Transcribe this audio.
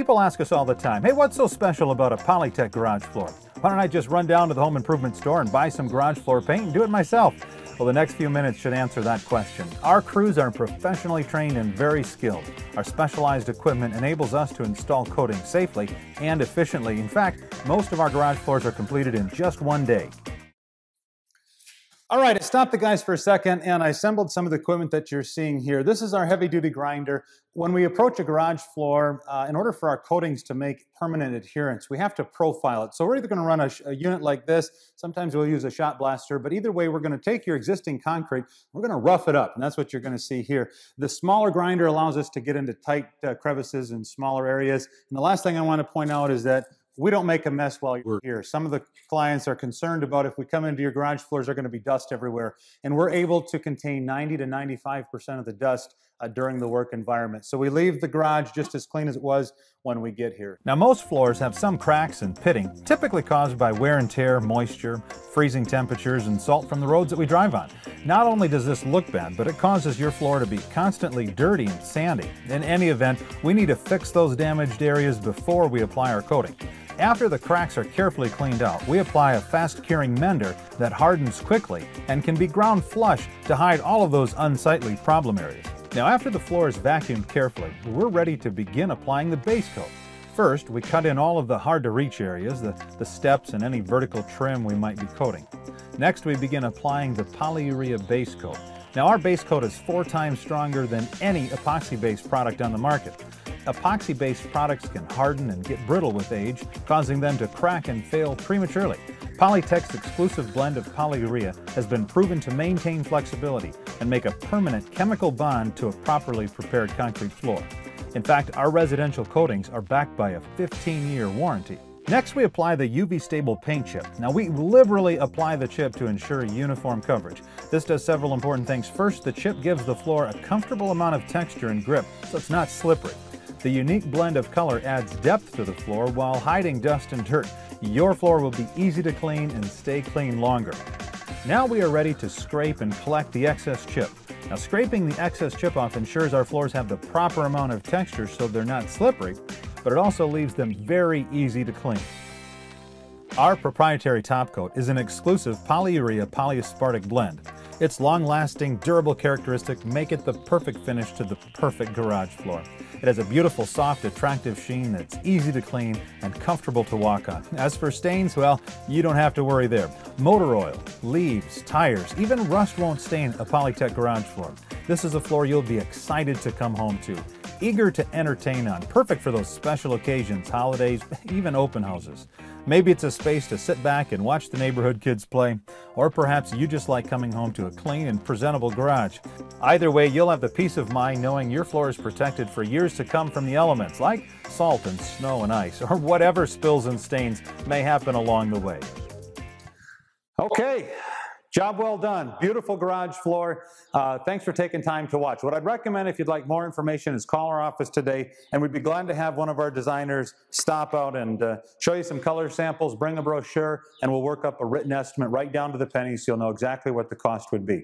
People ask us all the time, hey, what's so special about a Polytech garage floor? Why don't I just run down to the home improvement store and buy some garage floor paint and do it myself? Well, the next few minutes should answer that question. Our crews are professionally trained and very skilled. Our specialized equipment enables us to install coating safely and efficiently. In fact, most of our garage floors are completed in just one day. All right, I stopped the guys for a second and I assembled some of the equipment that you're seeing here. This is our heavy duty grinder. When we approach a garage floor, uh, in order for our coatings to make permanent adherence, we have to profile it. So we're either gonna run a, a, unit like this, sometimes we'll use a shot blaster, but either way, we're gonna take your existing concrete, we're gonna rough it up, and that's what you're gonna see here. The smaller grinder allows us to get into tight uh, crevices and smaller areas. And the last thing I wanna point out is that we don't make a mess while you're here. Some of the clients are concerned about if we come into your garage floors, are going to be dust everywhere. And we're able to contain 90 to 95% of the dust uh, during the work environment. So we leave the garage just as clean as it was when we get here. Now most floors have some cracks and pitting, typically caused by wear and tear, moisture, freezing temperatures, and salt from the roads that we drive on. Not only does this look bad, but it causes your floor to be constantly dirty and sandy. In any event, we need to fix those damaged areas before we apply our coating. After the cracks are carefully cleaned out, we apply a fast-curing mender that hardens quickly and can be ground flush to hide all of those unsightly problem areas. Now after the floor is vacuumed carefully, we're ready to begin applying the base coat. First, we cut in all of the hard-to-reach areas, the, the steps and any vertical trim we might be coating. Next, we begin applying the polyurea base coat. Now our base coat is four times stronger than any epoxy-based product on the market. Epoxy-based products can harden and get brittle with age, causing them to crack and fail prematurely. Polytech's exclusive blend of polyurea has been proven to maintain flexibility and make a permanent chemical bond to a properly prepared concrete floor. In fact, our residential coatings are backed by a 15-year warranty. Next, we apply the UV stable paint chip. Now, we liberally apply the chip to ensure uniform coverage. This does several important things. First, the chip gives the floor a comfortable amount of texture and grip, so it's not slippery. The unique blend of color adds depth to the floor while hiding dust and dirt. Your floor will be easy to clean and stay clean longer. Now we are ready to scrape and collect the excess chip. Now scraping the excess chip off ensures our floors have the proper amount of texture so they're not slippery, but it also leaves them very easy to clean. Our proprietary top coat is an exclusive polyurea polyaspartic blend. Its long-lasting, durable characteristics make it the perfect finish to the perfect garage floor. It has a beautiful, soft, attractive sheen that's easy to clean and comfortable to walk on. As for stains, well, you don't have to worry there. Motor oil, leaves, tires, even rust won't stain a Polytech garage floor. This is a floor you'll be excited to come home to. Eager to entertain on, perfect for those special occasions, holidays, even open houses. Maybe it's a space to sit back and watch the neighborhood kids play, or perhaps you just like coming home to a clean and presentable garage. Either way, you'll have the peace of mind knowing your floor is protected for years to come from the elements, like salt and snow and ice, or whatever spills and stains may happen along the way. Okay, Job well done. Beautiful garage floor. Uh, thanks for taking time to watch. What I'd recommend if you'd like more information is call our office today and we'd be glad to have one of our designers stop out and uh, show you some color samples, bring a brochure, and we'll work up a written estimate right down to the penny so you'll know exactly what the cost would be.